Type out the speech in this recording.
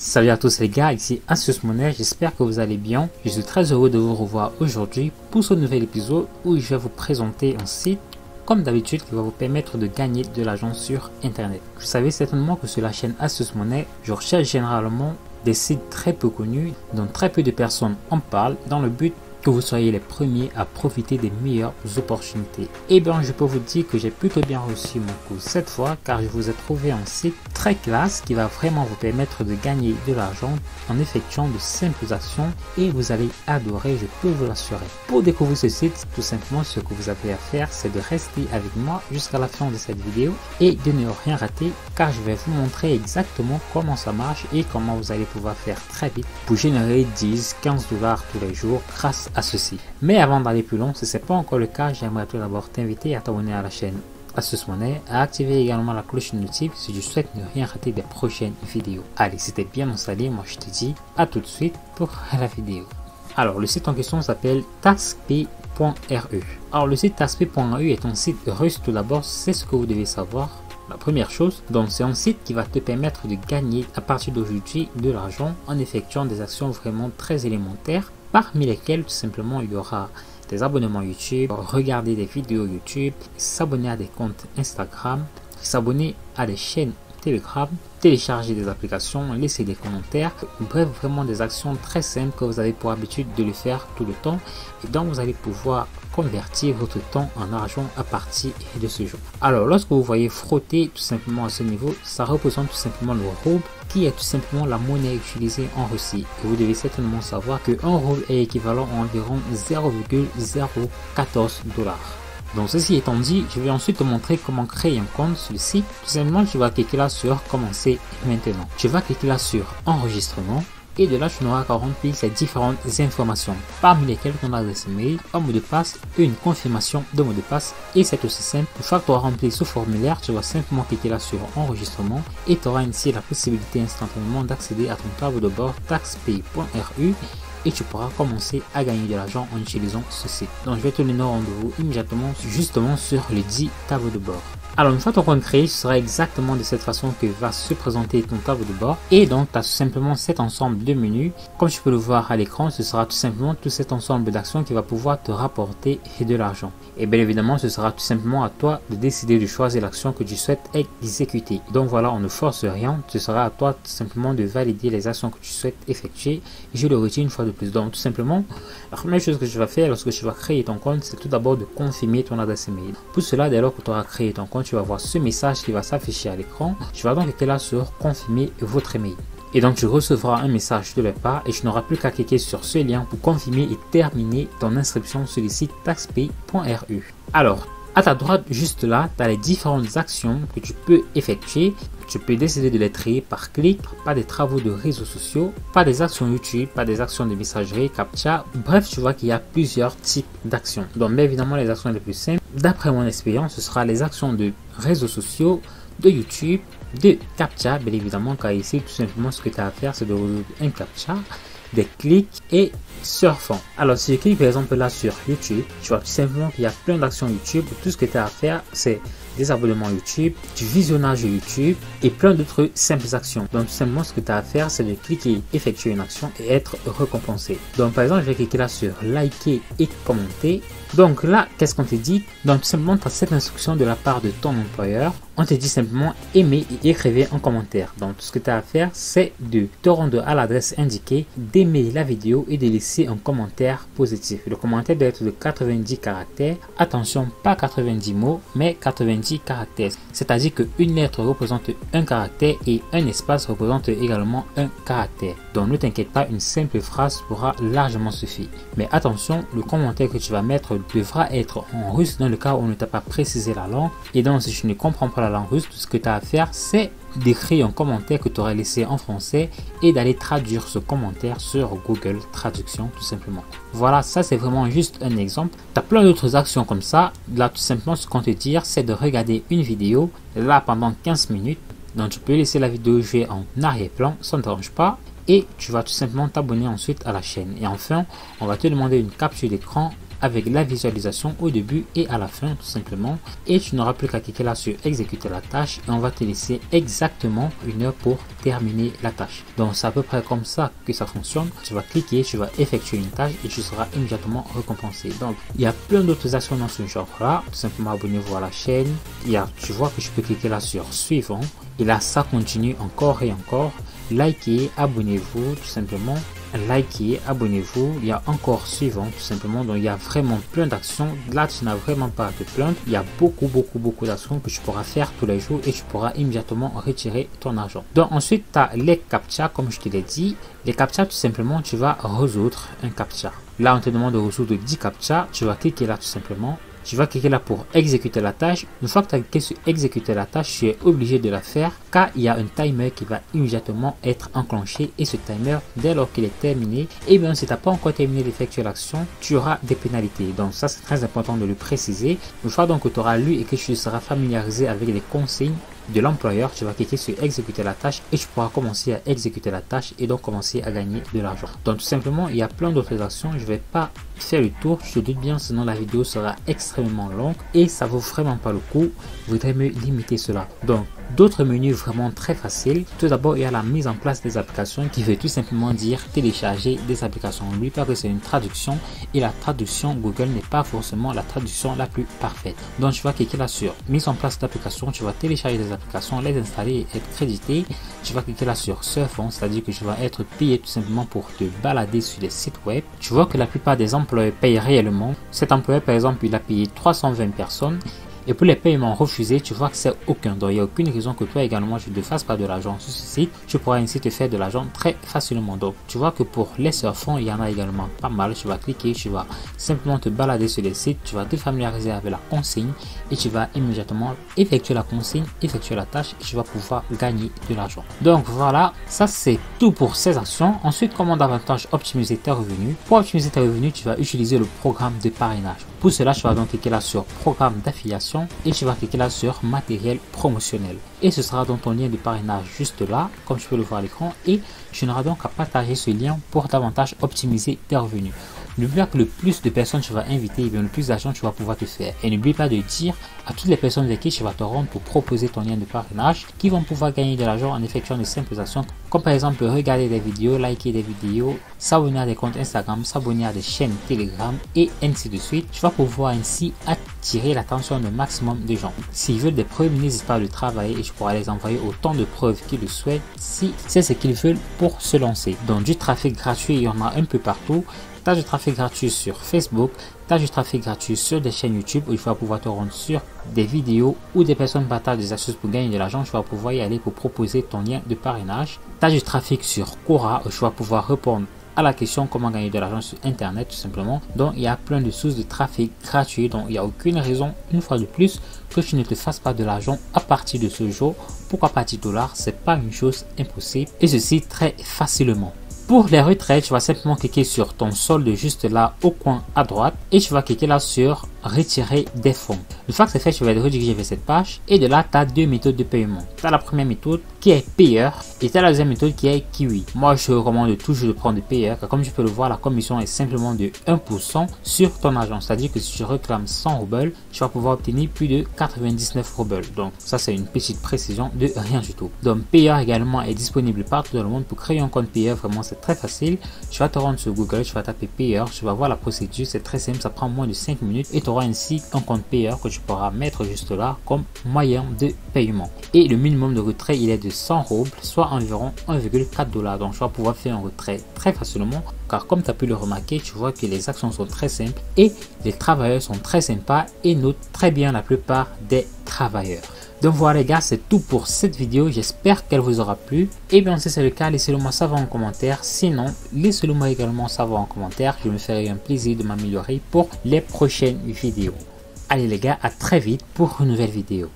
Salut à tous les gars, ici Asus Monnaie, j'espère que vous allez bien. Je suis très heureux de vous revoir aujourd'hui pour ce nouvel épisode où je vais vous présenter un site comme d'habitude qui va vous permettre de gagner de l'argent sur internet. Vous savez certainement que sur la chaîne Asus Monnaie, je recherche généralement des sites très peu connus dont très peu de personnes en parlent dans le but que vous soyez les premiers à profiter des meilleures opportunités. Et eh bien, je peux vous dire que j'ai plutôt bien reçu mon coup cette fois car je vous ai trouvé un site très classe qui va vraiment vous permettre de gagner de l'argent en effectuant de simples actions et vous allez adorer, je peux vous l'assurer. Pour découvrir ce site, tout simplement ce que vous avez à faire, c'est de rester avec moi jusqu'à la fin de cette vidéo et de ne rien rater car je vais vous montrer exactement comment ça marche et comment vous allez pouvoir faire très vite pour générer 10, 15 dollars tous les jours grâce ceci. Mais avant d'aller plus loin, si ce n'est pas encore le cas, j'aimerais tout d'abord t'inviter à t'abonner à la chaîne Asus Monnaie, à activer également la cloche de notif si tu souhaites ne rien rater des prochaines vidéos. Allez, c'était bien installé, moi je te dis à tout de suite pour la vidéo. Alors, le site en question s'appelle taxp.ru. Alors, le site taxp.ru est un site russe tout d'abord, c'est ce que vous devez savoir. La première chose, donc c'est un site qui va te permettre de gagner à partir d'aujourd'hui de l'argent en effectuant des actions vraiment très élémentaires parmi lesquels tout simplement il y aura des abonnements YouTube, regarder des vidéos YouTube, s'abonner à des comptes Instagram, s'abonner à des chaînes Telegram, télécharger des applications, laisser des commentaires, bref vraiment des actions très simples que vous avez pour habitude de le faire tout le temps et donc vous allez pouvoir convertir votre temps en argent à partir de ce jour. Alors lorsque vous voyez frotter tout simplement à ce niveau, ça représente tout simplement le rouble qui est tout simplement la monnaie utilisée en Russie. Et vous devez certainement savoir que un rouble est équivalent à environ 0,014 dollars. Donc ceci étant dit, je vais ensuite te montrer comment créer un compte sur le site. Tout simplement, tu vas cliquer là sur commencer maintenant. Tu vas cliquer là sur enregistrement et de là tu n'auras qu'à remplir ces différentes informations parmi lesquelles ton adresse mail, un mot de passe et une confirmation de mot de passe et c'est aussi simple. Une fois que tu auras rempli ce formulaire, tu vas simplement cliquer là sur enregistrement et tu auras ainsi la possibilité instantanément d'accéder à ton tableau de bord taxpay.ru et tu pourras commencer à gagner de l'argent en utilisant ce site. Donc je vais te donner rendez-vous immédiatement justement sur le dit tableau de bord. Alors une fois ton compte créé, ce sera exactement de cette façon que va se présenter ton tableau de bord. Et donc tu as tout simplement cet ensemble de menus. Comme tu peux le voir à l'écran, ce sera tout simplement tout cet ensemble d'actions qui va pouvoir te rapporter de l'argent. Et bien évidemment, ce sera tout simplement à toi de décider de choisir l'action que tu souhaites exécuter. Donc voilà, on ne force rien. Ce sera à toi tout simplement de valider les actions que tu souhaites effectuer. Je le retire une fois de Donc tout simplement, la première chose que tu vas faire lorsque tu vas créer ton compte, c'est tout d'abord de confirmer ton adresse email. Pour cela, dès lors que tu auras créé ton compte, tu vas voir ce message qui va s'afficher à l'écran. Tu vas donc cliquer là sur confirmer votre email. Et donc tu recevras un message de leur part et tu n'auras plus qu'à cliquer sur ce lien pour confirmer et terminer ton inscription sur le site taxpay.ru. Alors, à ta droite, juste là, tu as les différentes actions que tu peux effectuer. Tu peux décider de les trier par clic, pas des travaux de réseaux sociaux, pas des actions YouTube, pas des actions de messagerie, CAPTCHA. Bref, tu vois qu'il y a plusieurs types d'actions. Donc, évidemment, les actions les plus simples, d'après mon expérience, ce sera les actions de réseaux sociaux, de YouTube, de CAPTCHA, bien évidemment, car ici, tout simplement, ce que tu as à faire, c'est de résoudre un CAPTCHA, des clics et surfant. Alors, si je clique par exemple là sur YouTube, tu vois tout simplement qu'il y a plein d'actions YouTube. Tout ce que tu as à faire, c'est des abonnements YouTube, du visionnage YouTube et plein d'autres simples actions. Donc, tout simplement, ce que tu as à faire, c'est de cliquer, effectuer une action et être récompensé. Donc, par exemple, je vais cliquer là sur liker et commenter. Donc là, qu'est-ce qu'on te dit? Donc tout simplement, tu as cette instruction de la part de ton employeur. On te dit simplement aimer et écrivez en commentaire. Donc tout ce que tu as à faire, c'est de te rendre à l'adresse indiquée, d'aimer la vidéo et de laisser un commentaire positif. Le commentaire doit être de 90 caractères. Attention, pas 90 mots, mais 90 caractères. C'est-à-dire qu'une lettre représente un caractère et un espace représente également un caractère. Donc ne t'inquiète pas, une simple phrase pourra largement suffire. Mais attention, le commentaire que tu vas mettre devra être en russe dans le cas où on ne t'a pas précisé la langue. Et donc, si tu ne comprends pas la langue russe, tout ce que tu as à faire, c'est d'écrire un commentaire que tu aurais laissé en français et d'aller traduire ce commentaire sur Google Traduction tout simplement. Voilà, ça c'est vraiment juste un exemple. Tu as plein d'autres actions comme ça. Là, tout simplement, ce qu'on te dit, c'est de regarder une vidéo là pendant 15 minutes. Donc, tu peux laisser la vidéo jouer en arrière-plan, ça ne dérange pas. Et tu vas tout simplement t'abonner ensuite à la chaîne. Et enfin, on va te demander une capture d'écran avec la visualisation au début et à la fin tout simplement. Et tu n'auras plus qu'à cliquer là sur exécuter la tâche et on va te laisser exactement une heure pour terminer la tâche. Donc c'est à peu près comme ça que ça fonctionne. Tu vas cliquer, tu vas effectuer une tâche et tu seras immédiatement récompensé. Donc il y a plein d'autres actions dans ce genre là. Tout simplement abonnez-vous à la chaîne. Il y a, tu vois que je peux cliquer là sur suivant. Et là ça continue encore et encore. Likez, abonnez-vous tout simplement likez, abonnez-vous. Il y a encore suivant tout simplement. Donc il y a vraiment plein d'actions. Là, tu n'as vraiment pas de plaindre. Il y a beaucoup, beaucoup, beaucoup d'actions que tu pourras faire tous les jours et tu pourras immédiatement retirer ton argent. Donc ensuite, tu as les captcha, comme je te l'ai dit. Les captcha, tout simplement, tu vas résoudre un captcha. Là, on te demande de résoudre 10 captcha. Tu vas cliquer là tout simplement tu vas cliquer là pour exécuter la tâche. Une fois que tu as cliqué sur exécuter la tâche, tu es obligé de la faire car il y a un timer qui va immédiatement être enclenché et ce timer, dès lors qu'il est terminé, et eh bien si tu n'as pas encore terminé d'effectuer l'action, tu auras des pénalités. Donc ça c'est très important de le préciser. Une fois donc que tu auras lu et que tu seras familiarisé avec les consignes de l'employeur, tu vas cliquer sur exécuter la tâche et tu pourras commencer à exécuter la tâche et donc commencer à gagner de l'argent. Donc tout simplement, il y a plein d'autres actions. Je vais pas faire le tour, je te doute bien, sinon la vidéo sera extrêmement longue et ça vaut vraiment pas le coup. Vous voudrais me limiter cela. Donc D'autres menus vraiment très faciles. Tout d'abord, il y a la mise en place des applications qui veut tout simplement dire télécharger des applications. N'oublie pas que c'est une traduction et la traduction Google n'est pas forcément la traduction la plus parfaite. Donc, tu vas cliquer là sur mise en place d'applications. Tu vas télécharger des applications, les installer et être crédité. Tu vas cliquer là sur surfons, c'est-à-dire que tu vas être payé tout simplement pour te balader sur les sites web. Tu vois que la plupart des employés payent réellement. Cet employé, par exemple, il a payé 320 personnes et pour les paiements refusés, tu vois que c'est aucun. Donc, il n'y a aucune raison que toi également, tu ne fasses pas de l'argent sur ce site. Tu pourras ainsi te faire de l'argent très facilement. Donc, tu vois que pour les surfons, il y en a également pas mal. Tu vas cliquer, tu vas simplement te balader sur les sites. Tu vas te familiariser avec la consigne et tu vas immédiatement effectuer la consigne, effectuer la tâche et tu vas pouvoir gagner de l'argent. Donc, voilà, ça c'est tout pour ces actions. Ensuite, comment davantage optimiser tes revenus Pour optimiser tes revenus, tu vas utiliser le programme de parrainage. Pour cela, tu vas donc cliquer là sur programme d'affiliation et tu vas cliquer là sur matériel promotionnel. Et ce sera dans ton lien de parrainage juste là, comme tu peux le voir à l'écran. Et tu n'auras donc à partager ce lien pour davantage optimiser tes revenus. N'oublie pas que le plus de personnes tu vas inviter, eh bien, le plus d'argent tu vas pouvoir te faire. Et n'oublie pas de dire à toutes les personnes avec qui tu vas te rendre pour proposer ton lien de parrainage qui vont pouvoir gagner de l'argent en effectuant de simples actions comme par exemple regarder des vidéos, liker des vidéos, s'abonner à des comptes Instagram, s'abonner à des chaînes Telegram et ainsi de suite. Tu vas pouvoir ainsi attirer l'attention d'un maximum de gens. S'ils veulent des preuves, n'hésite pas à le travailler et tu pourras les envoyer autant de preuves qu'ils le souhaitent si c'est ce qu'ils veulent pour se lancer. Donc du trafic gratuit, il y en a un peu partout. T'as du trafic gratuit sur Facebook, t'as du trafic gratuit sur des chaînes YouTube où il faut pouvoir te rendre sur des vidéos où des personnes partagent des astuces pour gagner de l'argent. Tu vas pouvoir y aller pour proposer ton lien de parrainage. T'as du trafic sur Quora où tu vas pouvoir répondre à la question comment gagner de l'argent sur internet tout simplement. Donc il y a plein de sources de trafic gratuit donc il n'y a aucune raison une fois de plus que tu ne te fasses pas de l'argent à partir de ce jour. Pourquoi pas 10 dollars? C'est pas une chose impossible. Et ceci très facilement pour les retraites, tu vas simplement cliquer sur ton solde juste là au coin à droite et tu vas cliquer là sur retirer des fonds. Une fois que c'est fait, vas être redirigé vers cette page et de là, tu as deux méthodes de paiement. Tu as la première méthode qui est payeur et tu as la deuxième méthode qui est Kiwi. Moi, je recommande toujours de prendre des payeurs car comme tu peux le voir, la commission est simplement de 1% sur ton argent. C'est-à-dire que si tu réclames 100 roubles, tu vas pouvoir obtenir plus de 99 roubles. Donc ça, c'est une petite précision de rien du tout. Donc payeur également est disponible partout dans le monde. Pour créer un compte payeur, vraiment, c'est très facile. Tu vas te rendre sur Google, tu vas taper payeur, tu vas voir la procédure. C'est très simple, ça prend moins de 5 minutes et auras ainsi un compte payeur que tu pourras mettre juste là comme moyen de paiement. Et le minimum de retrait, il est de 100 roubles, soit environ 1,4 dollars. Donc, tu vas pouvoir faire un retrait très facilement car comme tu as pu le remarquer, tu vois que les actions sont très simples et les travailleurs sont très sympas et notent très bien la plupart des travailleurs. Donc voilà les gars, c'est tout pour cette vidéo. J'espère qu'elle vous aura plu. Et bien si c'est le cas, laissez-le moi savoir en commentaire. Sinon, laissez-le moi également savoir en commentaire. Je me ferai un plaisir de m'améliorer pour les prochaines vidéos. Allez les gars, à très vite pour une nouvelle vidéo.